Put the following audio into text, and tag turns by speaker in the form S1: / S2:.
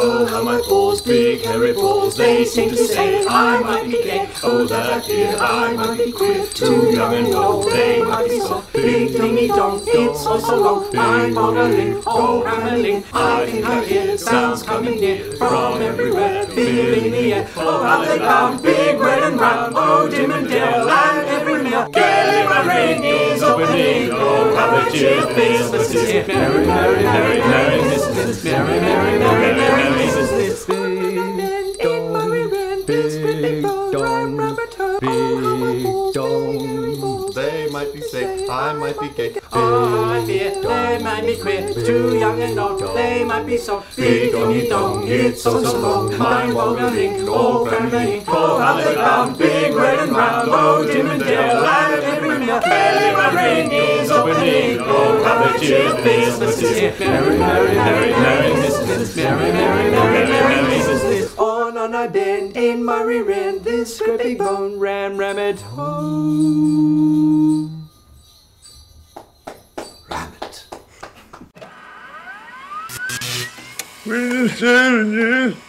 S1: Oh, how my paws, big hairy paws, they seem to say I might be gay. Oh, that I fear I might be queer. Too young and old, they might be soft. Big dingy dong, it's all so long. I'm boggling, oh, rambling. I think I hear sounds coming near from everywhere, filling the air. Oh, how they come, big, red and How the cheer Christmas is here. Merry, merry, merry, merry, Christmas. Merry, merry, merry, merry, Christmas.
S2: Big dong, big dong.
S3: They might be safe, I might be gay.
S1: Oh, I fear they might be queer, too young and old, they might be so big dongy dong, it's so so long, mind boggling, oh family, oh how they bound, big red and round, oh dim and dale, and every meal, Kelly my ring is opening, oh how the cheer Christmas is here, merry, merry, merry, merry Christmas, merry, merry, merry, merry Christmas.
S2: On on I bend in my rear end, this great bone ram ram it home.
S3: It.
S4: Where's the sandwiches?